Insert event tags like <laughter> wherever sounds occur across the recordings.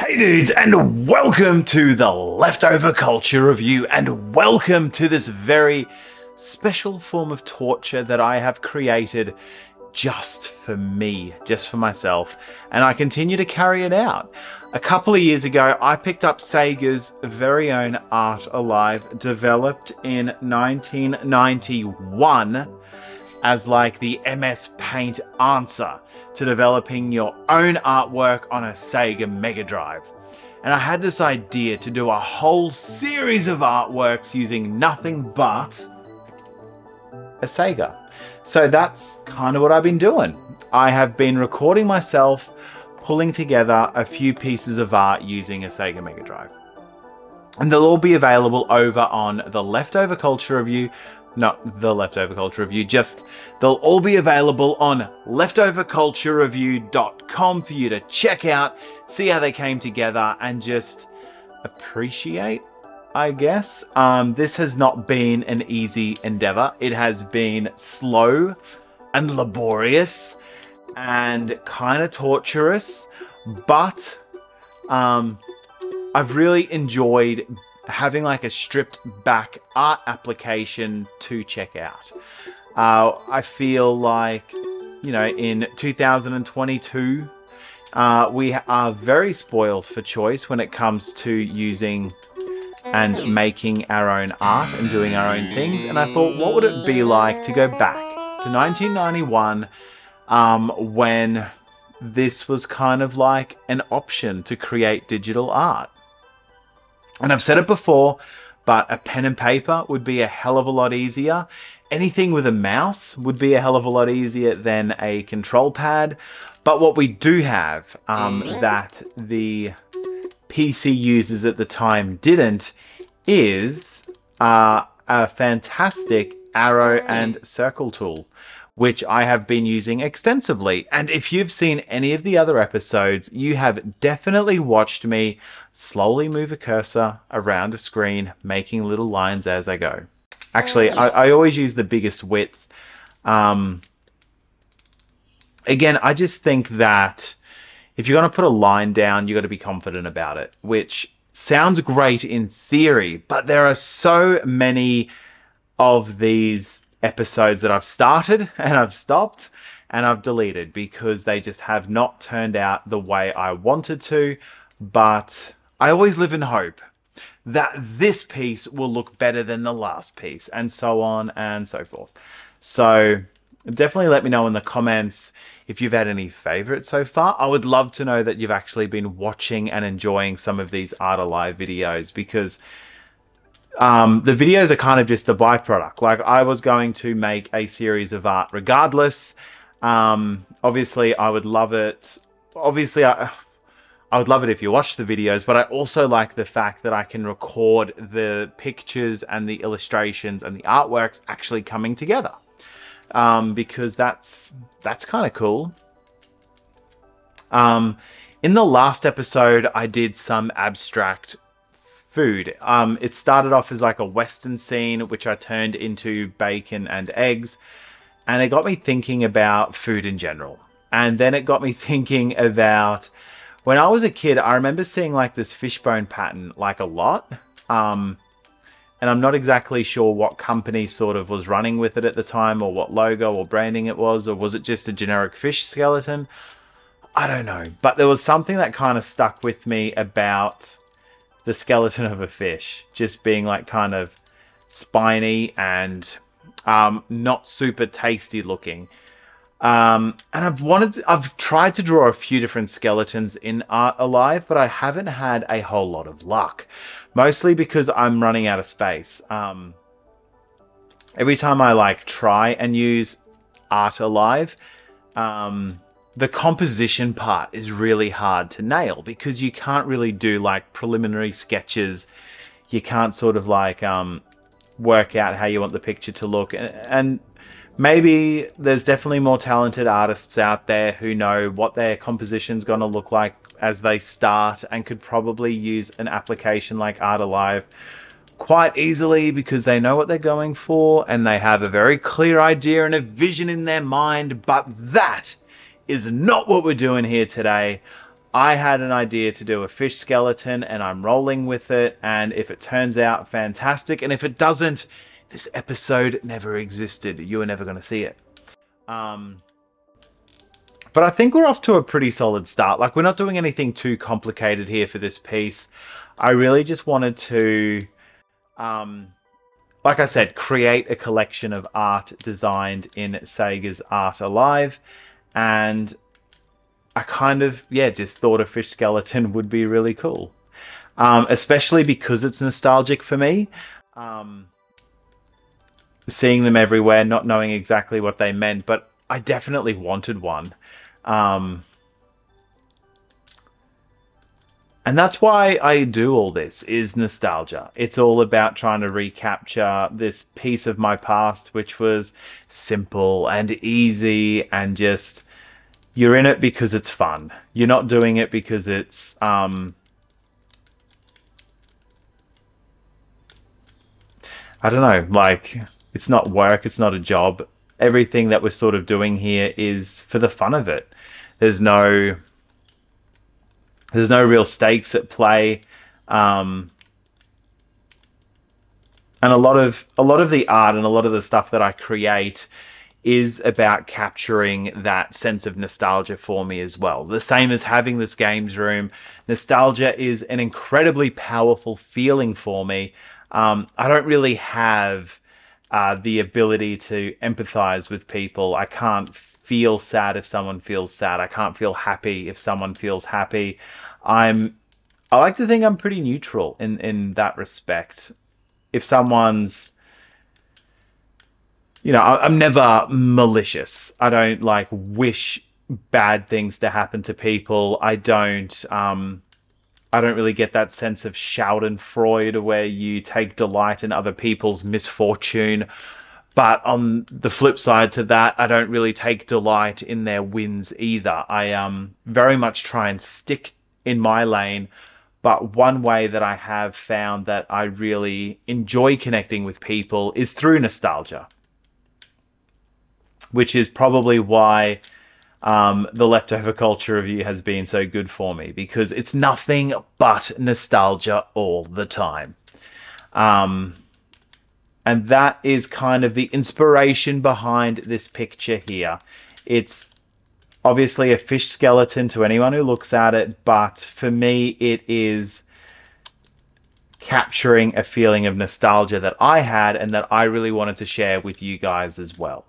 Hey dudes, and welcome to the Leftover Culture Review, and welcome to this very special form of torture that I have created just for me, just for myself, and I continue to carry it out. A couple of years ago, I picked up Sega's very own Art Alive, developed in 1991 as like the MS Paint answer to developing your own artwork on a Sega Mega Drive. And I had this idea to do a whole series of artworks using nothing but a Sega. So that's kind of what I've been doing. I have been recording myself pulling together a few pieces of art using a Sega Mega Drive. And they'll all be available over on the Leftover Culture Review not the Leftover Culture Review, just they'll all be available on leftoverculturereview.com for you to check out, see how they came together, and just appreciate, I guess. Um, this has not been an easy endeavor. It has been slow and laborious and kind of torturous, but um, I've really enjoyed having like a stripped back art application to check out. Uh, I feel like, you know, in 2022, uh, we are very spoiled for choice when it comes to using and making our own art and doing our own things. And I thought, what would it be like to go back to 1991 um, when this was kind of like an option to create digital art? And I've said it before, but a pen and paper would be a hell of a lot easier. Anything with a mouse would be a hell of a lot easier than a control pad. But what we do have um, that the PC users at the time didn't is uh, a fantastic arrow and circle tool which I have been using extensively. And if you've seen any of the other episodes, you have definitely watched me slowly move a cursor around a screen, making little lines as I go. Actually, I, I always use the biggest width. Um, again, I just think that if you're going to put a line down, you've got to be confident about it, which sounds great in theory, but there are so many of these episodes that I've started <laughs> and I've stopped and I've deleted because they just have not turned out the way I wanted to. But I always live in hope that this piece will look better than the last piece and so on and so forth. So definitely let me know in the comments if you've had any favorites so far. I would love to know that you've actually been watching and enjoying some of these Art Alive videos because um, the videos are kind of just a byproduct. Like I was going to make a series of art regardless. Um, obviously, I would love it. Obviously, I, I would love it if you watched the videos, but I also like the fact that I can record the pictures and the illustrations and the artworks actually coming together. Um, because that's that's kind of cool. Um, in the last episode, I did some abstract food. Um, it started off as like a western scene, which I turned into bacon and eggs, and it got me thinking about food in general. And then it got me <laughs> thinking about when I was a kid. I remember seeing like this fishbone pattern like a lot. Um, and I'm not exactly sure what company sort of was running with it at the time, or what logo or branding it was, or was it just a generic fish skeleton? I don't know, but there was something that kind of stuck with me about the skeleton of a fish just being like kind of spiny and um, not super tasty looking. Um, and I've wanted, to, I've tried to draw a few different skeletons in Art Alive, but I haven't had a whole lot of luck. Mostly because I'm running out of space. Um, every time I like try and use Art Alive, um, the composition part is really hard to nail because you can't really do like preliminary sketches. You can't sort of like um, work out how you want the picture to look. And maybe there's definitely more talented artists out there who know what their composition's going to look like as they start and could probably use an application like Art Alive quite easily because they know what they're going for and they have a very clear idea and a vision in their mind. But that is not what we're doing here today. I had an idea to do a fish skeleton and I'm rolling with it. And if it turns out fantastic, and if it doesn't, this episode never existed. You are never going to see it. Um, but I think we're off to a pretty solid start. Like, we're not doing anything too complicated here for this piece. I really just wanted to, um, like I said, create a collection of art designed in Sega's Art Alive. And I kind of, yeah, just thought a fish skeleton <laughs> would be really cool. Um, especially because it's nostalgic for me. Um, seeing them everywhere, not knowing exactly what they meant, but I definitely wanted one. Um, and that's why I do all this is nostalgia. It's all about trying to recapture this piece of my past, which was simple and easy and just you're in it because it's fun. You're not doing it because it's um I don't know, like it's not work, it's not a job. Everything that we're sort of doing here is for the fun of it. There's no there's no real stakes at play. Um, and a lot of a lot of the art and a lot of the stuff that I create is about capturing that sense of nostalgia for me as well. The same as having this games room. Nostalgia is an incredibly powerful feeling for me. Um, I don't really have uh, the ability to empathize with people. I can't feel sad if someone feels sad. I can't feel happy if someone feels happy. I'm I like to think I'm pretty neutral in in that respect. If someone's you know, I, I'm never malicious. I don't like wish bad things to happen to people. I don't um I don't really get that sense of Schadenfreude where you take delight in other people's misfortune. But on the flip side to that, I don't really take delight in their wins either. I um very much try and stick in my lane. But one way that I have found that I really enjoy connecting with people is through nostalgia, which is probably why um, the leftover culture review has been so good for me because it's nothing but nostalgia all the time. Um, and that is kind of the inspiration behind this picture here. It's obviously a fish skeleton to anyone who looks at it, but for me, it is capturing a feeling of nostalgia that I had and that I really wanted to share with you guys as well.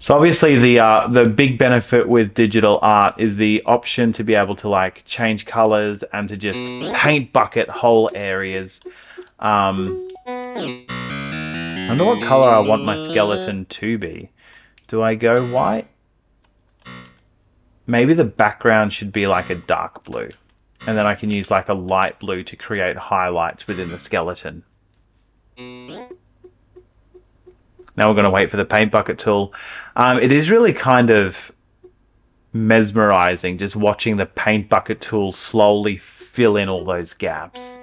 So obviously the uh, the big benefit with digital art is the option to be able to like change colors and to just paint bucket whole areas. Um, I wonder what color I want my skeleton to be. Do I go white? Maybe the background should be like a dark blue. And then I can use like a light blue to create highlights within the skeleton. Now we're going to wait for the paint bucket tool. Um, it is really kind of mesmerizing just watching the paint bucket tool slowly fill in all those gaps.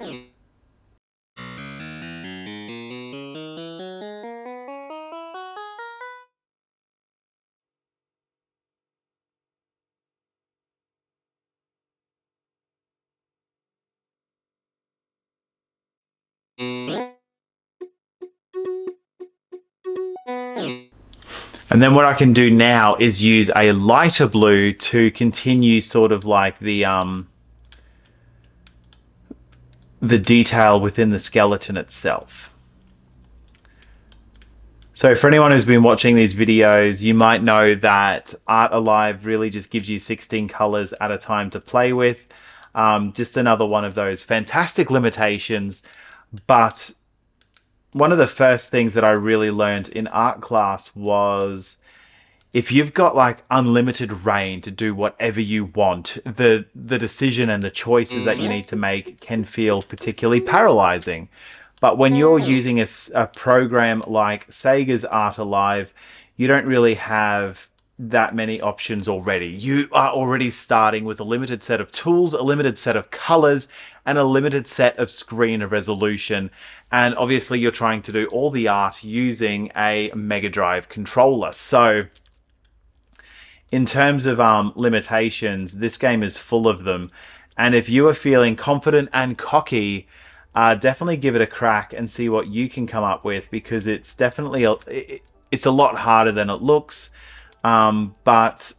And then what I can do now is use a lighter blue to continue sort of like the um, the detail within the skeleton itself. So for anyone who's been watching these videos, you might know that Art Alive really just gives you 16 colors at a time to play with. Um, just another one of those fantastic limitations, but one of the first things that I really learned in art class was if you've got like unlimited rein to do whatever you want, the the decision and the choices that you mm-hmm. need to make can feel particularly paralyzing. But when you're mm. using a, a program like Sega's Art Alive, you don't really have that many options already. You are already starting with a limited set of tools, a limited set of colors, and a limited set of screen resolution. And obviously you're trying to do all the art using a Mega Drive controller. So in terms of um, limitations, this game is full of them. And if you are feeling confident and cocky, uh, definitely give it a crack and see what you can come up with because it's definitely a, it, it's a lot harder than it looks. Um, but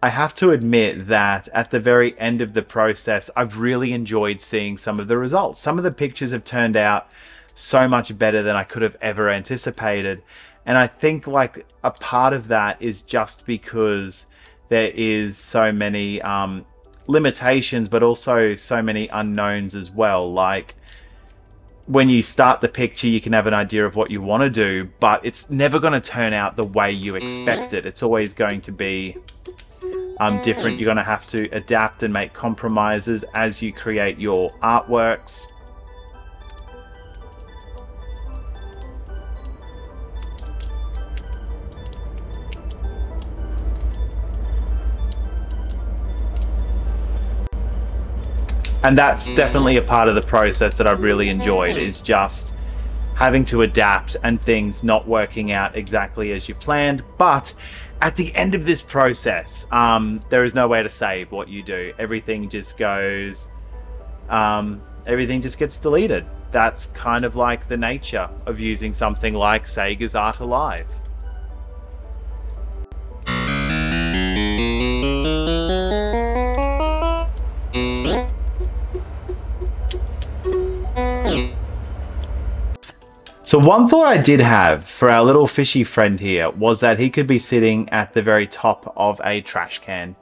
I have to admit that at the very end of the process, I've really enjoyed seeing some of the results. Some of the pictures have turned out so much better than I could have ever anticipated. And I think like a part of that is just because there is so many um, limitations, but also so many unknowns as well. Like when you start the picture, you can have an idea of what you want to do, but it's never going to turn out the way you expect it. It's always going to be um, different. You're going to have to adapt and make compromises as you create your artworks. And that's definitely a part of the process that I've really enjoyed is just having to adapt and things not working out exactly as you planned. But at the end of this process um, there is no way to save what you do. Everything just goes um, everything just gets deleted. That's kind of like the nature of using something like Sega's Art Alive one thought I did have for our little fishy friend here was that he could be sitting at the very top of a trash can.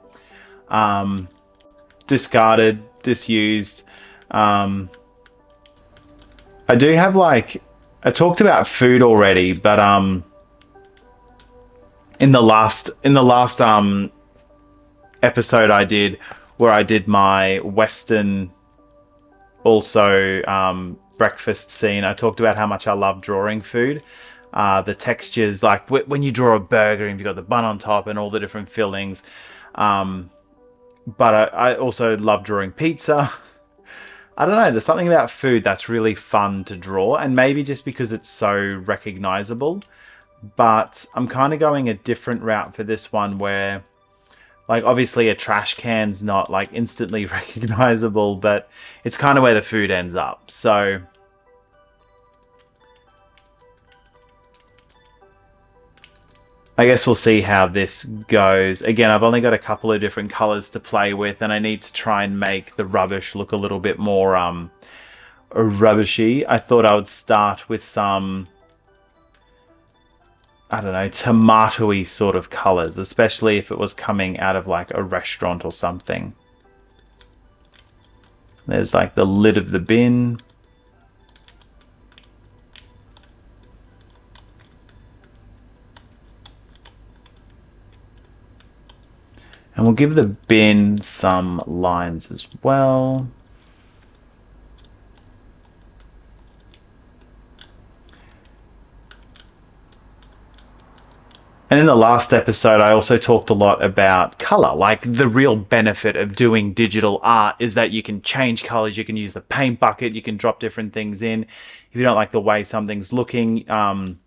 Um, discarded, disused. Um, I do have like, I talked about food already, but um, in the last, in the last um, episode I did, where I did my Western also um, breakfast scene, I talked about how much I love drawing food. Uh, the textures, like when you draw a burger and you've got the bun on top and all the different fillings. Um, but I, I also love drawing pizza. <laughs> I don't know, there's something about food that's really fun to draw, and maybe just because it's so recognizable. But I'm kind of going a different route for this one where like obviously a trash can's not like instantly <laughs> recognizable, but it's kind of where the food ends up. So I guess we'll see how this goes. Again, I've only got a couple of different colors to play with and I need to try and make the rubbish look a little bit more um rubbishy. I thought I would start with some I don't know, tomatoey sort of colors, especially if it was coming out of like a restaurant or something. There's like the lid of the bin. And we'll give the bin some lines as well. And in the last episode, I also talked a lot about color. Like the real benefit of doing digital art is that you can change colors. You can use the paint bucket. You can drop different things in. If you don't like the way something's looking, um,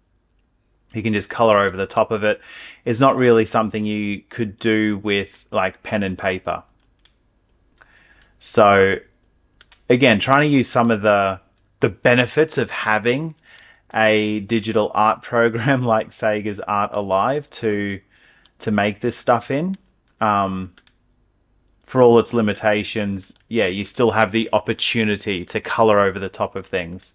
you can just color over the top of it. It's not really something you could do with like pen and paper. So again, trying to use some of the the benefits of having a digital art <laughs> program like Sega's Art Alive to to make this stuff in. Um, for all its limitations, yeah, you still have the opportunity to color over the top of things.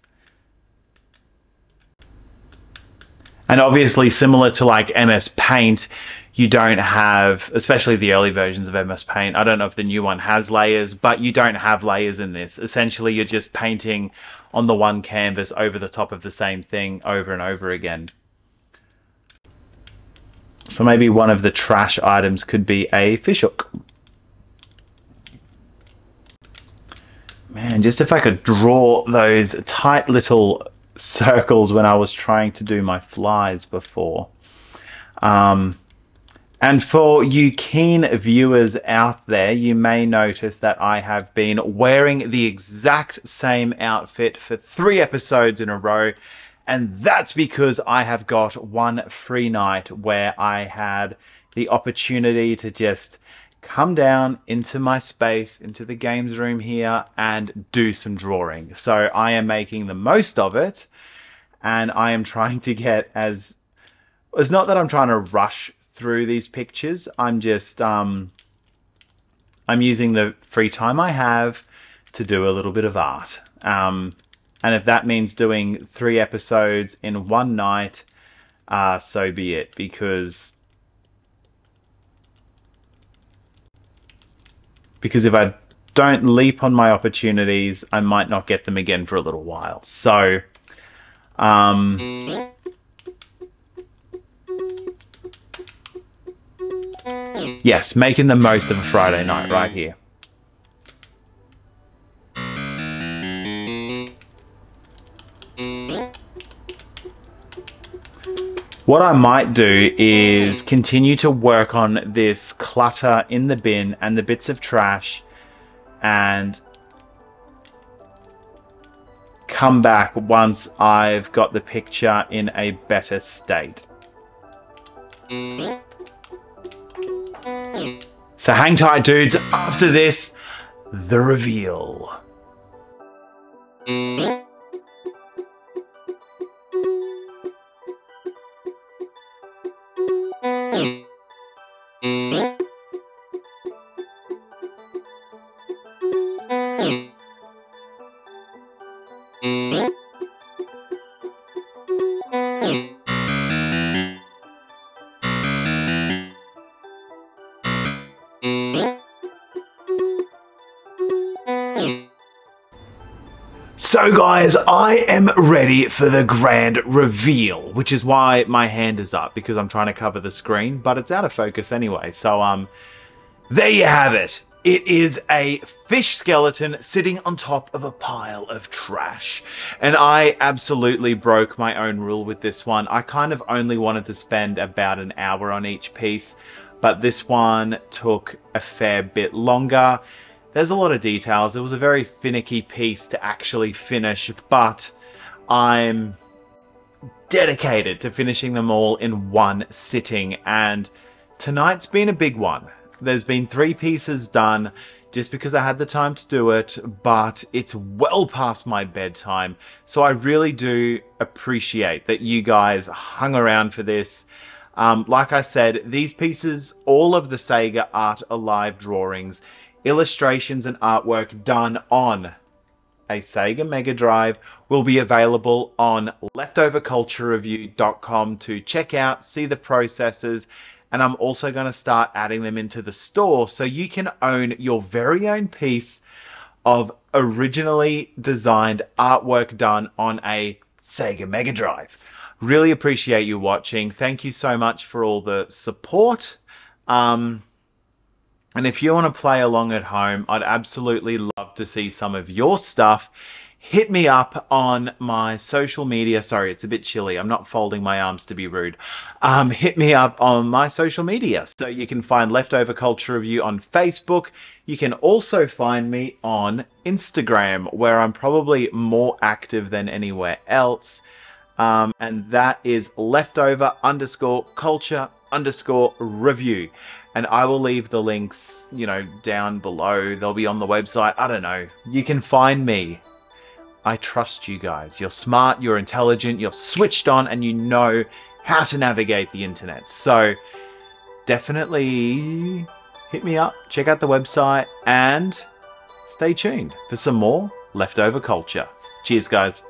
And obviously, similar to like MS Paint, you don't have, especially the early versions of MS Paint. I don't know if the new one has layers, but you don't have layers in this. Essentially, you're just painting on the one canvas over the top of the same thing over and over again. So maybe one of the trash items could be a fishhook. Man, just if I could draw those tight little circles when I was trying to do my flies before. Um, and for you keen viewers out there, you may notice that I have been wearing the exact same outfit for three episodes in a row. And that's because I have got one free night where I had the opportunity to just come down into my space, into the games room here, and do some drawing. So I am making the most of it, and I am <laughs> trying to get as. It's not that I'm trying to rush through these pictures. I'm just um, I'm using the free time I have to do a little bit of art. Um, and if that means doing three episodes in one night, uh, so be it. Because because if I don't leap on my opportunities, I might not get them again for a little while. So, um, yes, making the most of a Friday night right here. What I might do is continue to work on this clutter in the bin and the bits of trash and come back once I've got the picture in a better state. So hang tight dudes, after this, the reveal. So guys, I am ready for the grand reveal, which is why my hand is up, because I'm trying to cover the screen, but it's out of focus anyway. So, um, there you have it. It is a fish skeleton sitting on top of a pile of trash. And I absolutely broke my own rule with this one. I kind of only wanted to spend about an hour on each piece, but this one took a fair bit longer. There's a lot of details. It was a very finicky piece to actually finish, but I'm dedicated to finishing them all in one sitting. And tonight's been a big one. There's been three pieces done just because I had the time to do it, but it's well past my bedtime. So I really do appreciate that you guys hung around for this. Um, like I said, these pieces, all of the Sega Art Alive drawings, illustrations and artwork done on a Sega Mega Drive will be available on leftoverculturereview.com to check out, see the processes, and I'm also going to start adding them into the store so you can own your very own piece of originally designed artwork done on a Sega Mega Drive. Really appreciate you watching. Thank you so much for all the support. Um, and if you want to play along at home, I'd absolutely love to see some of your stuff. Hit me up on my social media. Sorry, it's a bit chilly. I'm not folding my arms to be rude. Um, hit me up on my social media. So you can find Leftover Culture Review on Facebook. You can also find me on Instagram, where I'm probably more active than anywhere else. Um, and that is leftover underscore culture underscore review and I will leave the links, you know, down below. They'll be on the website. I don't know. You can find me. I trust you guys. You're smart, you're intelligent, you're switched on, and you know how to navigate the internet. So definitely hit me up, check out the website, and stay tuned for some more leftover culture. Cheers, guys.